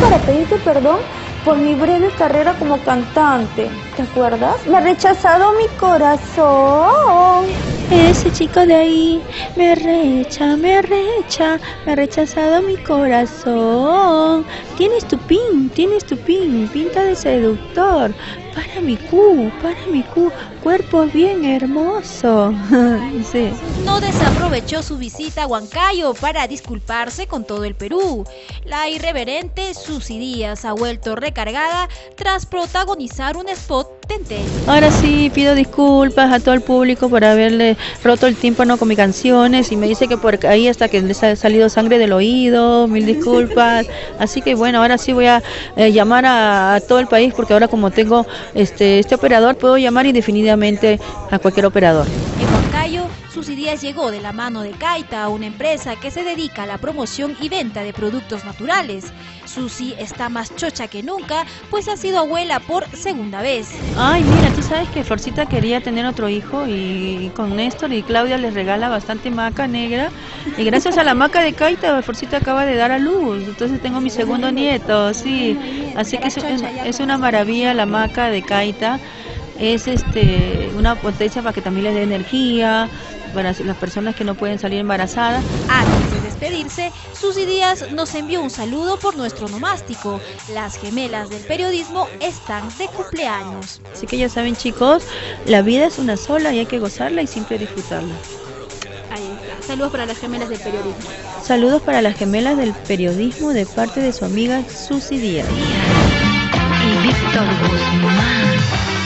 para pedirte perdón por mi breve carrera como cantante. ¿Te acuerdas? Me ha rechazado mi corazón. Ese chico de ahí me recha, me recha, me ha rechazado mi corazón. Tienes tu pin, tienes tu pin, pinta de seductor. Para mi cu, para mi cu, cuerpo bien hermoso. sí. No desaprovechó su visita a Huancayo para disculparse con todo el Perú. La irreverente Susy Díaz ha vuelto recargada tras protagonizar un spot tente. Ahora sí pido disculpas a todo el público por haberle roto el tímpano con mis canciones y me dice que por ahí hasta que les ha salido sangre del oído, mil disculpas. Así que bueno, ahora sí voy a eh, llamar a, a todo el país porque ahora como tengo este, este operador puedo llamar indefinidamente a cualquier operador. En Huancayo, Susy Díaz llegó de la mano de Caita, una empresa que se dedica a la promoción y venta de productos naturales. Susy está más chocha que nunca, pues ha sido abuela por segunda vez. Ay, mira, tú sabes que Forcita quería tener otro hijo y con Néstor y Claudia les regala bastante maca negra y gracias a la maca de Caita, Forcita acaba de dar a luz, entonces tengo mi segundo nieto, sí, así que es, es una maravilla la maca de Caita, es este una potencia para que también les dé energía, para las personas que no pueden salir embarazadas. Antes de despedirse, Susy Díaz nos envió un saludo por nuestro nomástico. Las gemelas del periodismo están de cumpleaños. Así que ya saben chicos, la vida es una sola y hay que gozarla y siempre disfrutarla. Saludos para las gemelas del periodismo. Saludos para las gemelas del periodismo de parte de su amiga Susy Díaz. Y Víctor Guzmán.